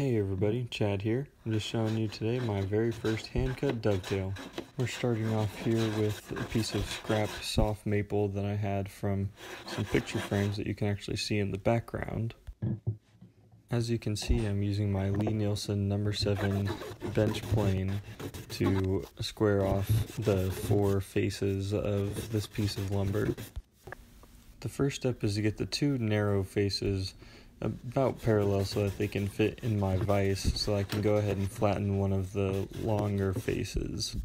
Hey everybody, Chad here. I'm just showing you today my very first hand cut dovetail. We're starting off here with a piece of scrap soft maple that I had from some picture frames that you can actually see in the background. As you can see, I'm using my Lie-Nielsen number 7 bench plane to square off the four faces of this piece of lumber. The first step is to get the two narrow faces about parallel so that they can fit in my vise so I can go ahead and flatten one of the longer faces.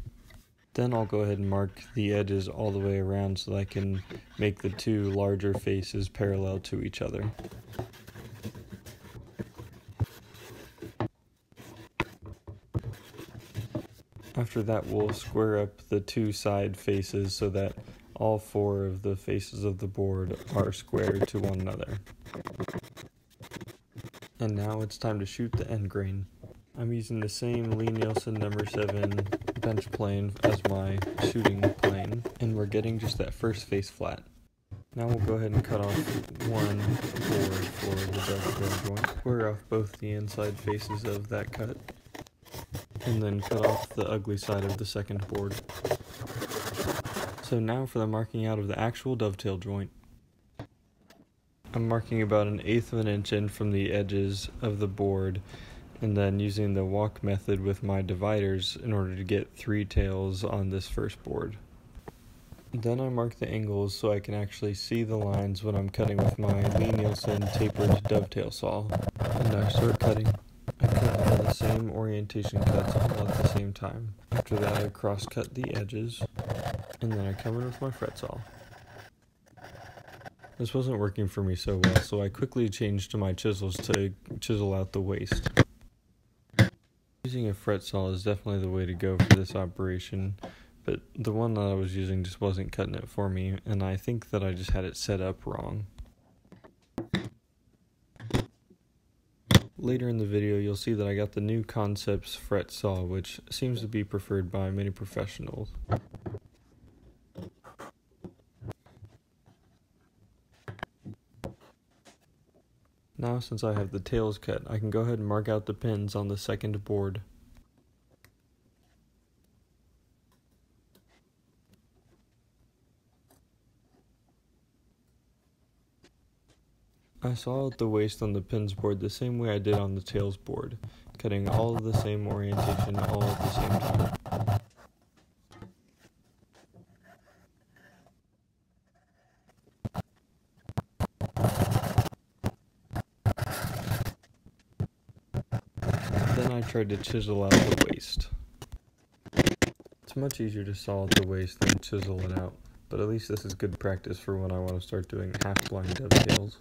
Then I'll go ahead and mark the edges all the way around so that I can make the two larger faces parallel to each other. After that we'll square up the two side faces so that all four of the faces of the board are squared to one another. And now it's time to shoot the end grain. I'm using the same Lie-Nielsen number 7 bench plane as my shooting plane, and we're getting just that first face flat. Now we'll go ahead and cut off one board for the dovetail joint. Square off both the inside faces of that cut, and then cut off the ugly side of the second board. So now for the marking out of the actual dovetail joint. I'm marking about an eighth of an inch in from the edges of the board and then using the walk method with my dividers in order to get three tails on this first board. Then I mark the angles so I can actually see the lines when I'm cutting with my Lie-Nielsen tapered dovetail saw. And I start cutting. I cut all the same orientation cuts all at the same time. After that I cross cut the edges and then I come in with my fret saw. This wasn't working for me so well, so I quickly changed to my chisels to chisel out the waste. Using a fret saw is definitely the way to go for this operation, but the one that I was using just wasn't cutting it for me, and I think that I just had it set up wrong. Later in the video, you'll see that I got the Knew Concepts fret saw, which seems to be preferred by many professionals. Now since I have the tails cut, I can go ahead and mark out the pins on the second board. I saw out the waste on the pins board the same way I did on the tails board, cutting all of the same orientation all at the same time. Then I tried to chisel out the waste. It's much easier to saw out the waste than chisel it out, but at least this is good practice for when I want to start doing half-blind dovetails.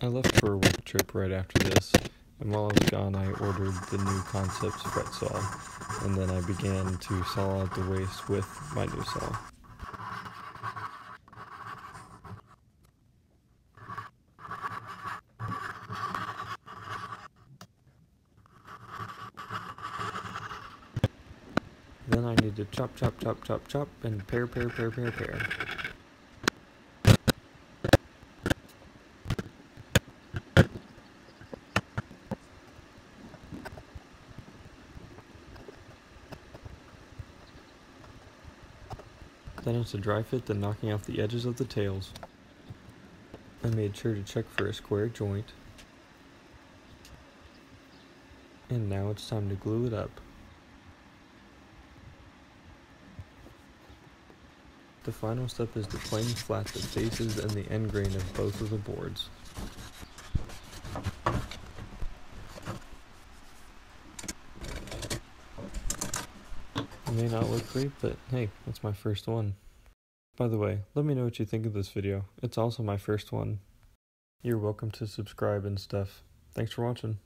I left for a work trip right after this, and while I was gone I ordered the Knew Concepts fret saw, and then I began to saw out the waste with my new saw. Then I need to chop, chop, chop, chop, chop, and pare, pare, pare, pare, pare. Then it's a dry fit, then knocking off the edges of the tails. I made sure to check for a square joint. And now it's time to glue it up. The final step is to plane flat the faces and the end grain of both of the boards. It may not look great, but hey, that's my first one. By the way, let me know what you think of this video. It's also my first one. You're welcome to subscribe and stuff. Thanks for watching.